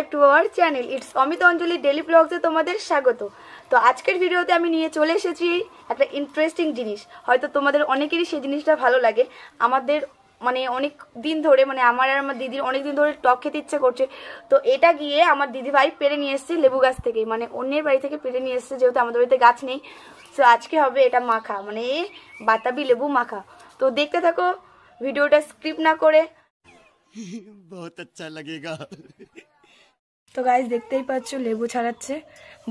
back to our channel it's Amit Anjali daily ব্লগসে তোমাদের স্বাগত তো আজকের ভিডিওতে আমি নিয়ে চলে এসেছি একটা ইন্টারেস্টিং জিনিস হয়তো তোমাদের অনেকেরই সেই জিনিসটা ভালো লাগে আমাদের মানে অনেক দিন ধরে মানে আমার আর আমার দিদির অনেক দিন ধরে টক খেতে ইচ্ছে করছে তো এটা গিয়ে আমার দিদি ভাই পেরে নিয়ে এসছে লেবু গাছ থেকে মানে অন্যের বাড়ি থেকে পেরে নিয়ে এসছে যেহেতু আমাদের বাড়িতে গাছ নেই তো আজকে হবে এটা মাখা মানে বাতাবি লেবু মাখা তো দেখতে থাকো ভিডিওটা স্ক্রিপ্ট না করে बहुत अच्छा लगेगा তো গাইজ দেখতেই পাচ্ছ, লেবু ছাড়াচ্ছে,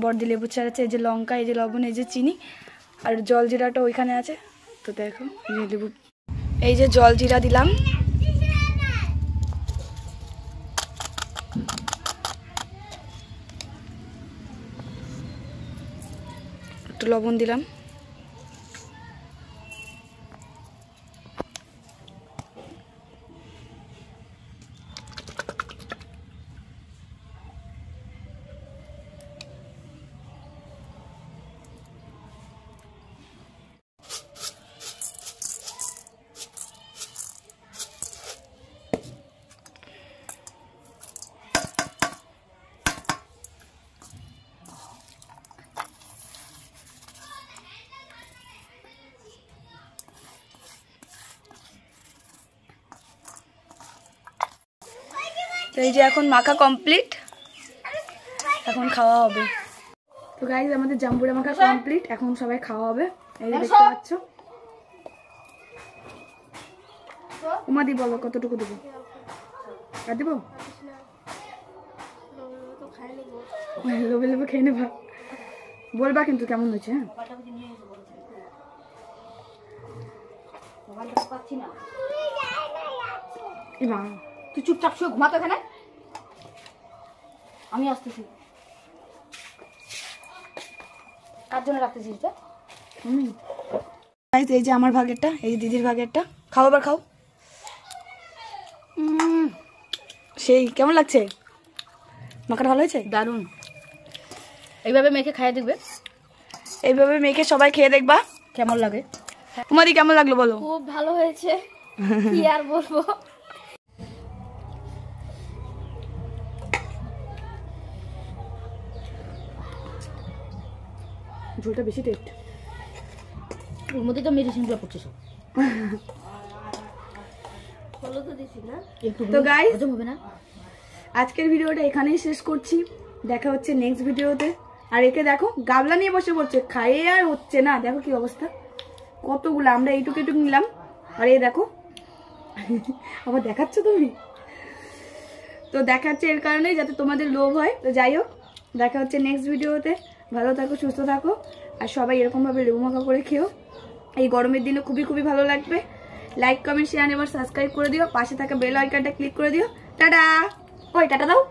বর্দি লেবু ছাড়াচ্ছে, এই যে লঙ্কা, এই যে লবণ, এই যে চিনি, আর জল জিরাটা ওইখানে আছে। তো দেখো লেবু, এই যে জল জিরা দিলাম। একটু লবণ দিলাম। এই যে এখন মাখা কমপ্লিট এখন খাওয়া হবে। তো গাইজ আমাদের জাম্বুরা মাখা কমপ্লিট এখন সবাই খাওয়া হবে। এই যে দেখতে পাচ্ছ। উমাদি বলো কতটুকু দেবো? আর দেবো? লোবে লোবে খেয়ে নেবা। বলবা কিন্তু কেমন হয়েছে হ্যাঁ? তুই চুপচাপ শুয়ে ঘুমাতো এখানে? আমি আসতেছি। কার জন্য রাখতেছিস এটা? হুম। এই যে আমার ভাগেরটা এই যে দিদির ভাগেরটা। খাও আবার খাও। সেই কেমন লাগছে? মাখাটা ভালো হয়েছে? দারুণ। এইভাবে মেখে খাইয়ে দেখবে? এইভাবে মেখে সবাই খেয়ে দেখবা। কেমন লাগে? তোমাদের কেমন লাগল বলো? খুব ভালো হয়েছে। কি আর বলব? ঝোলটা বেশি টেস্ট ওর মধ্যে তো মেডিসিনগুলো পড়ছে সব। তো হবে না। আজকের ভিডিওটা এখানেই শেষ করছি। দেখা হচ্ছে নেক্সট ভিডিওতে। আর একে দেখো গাবলা নিয়ে বসে পড়ছে। খাইয়ে আর হচ্ছে না। দেখো কি অবস্থা। কতগুলো আমরা এইটুকু এইটুকু নিলাম। আর এই দেখো আবার দেখাচ্ছ তুমি? তো দেখাচ্ছে এর কারণেই যাতে তোমাদের লোভ হয়। তো যাই হোক দেখা হচ্ছে নেক্সট ভিডিওতে। ভালো থাকো, সুস্থ থাকো। আর সবাই এরকমভাবে লেবু মাখা করে খেও। এই গরমের দিনে খুবই খুবই ভালো লাগবে। লাইক কমেন্ট শেয়ার এবার সাবস্ক্রাইব করে দিও। পাশে থাকা বেল আইকনটা ক্লিক করে দিও। টাটা! ওই টাটা দাও।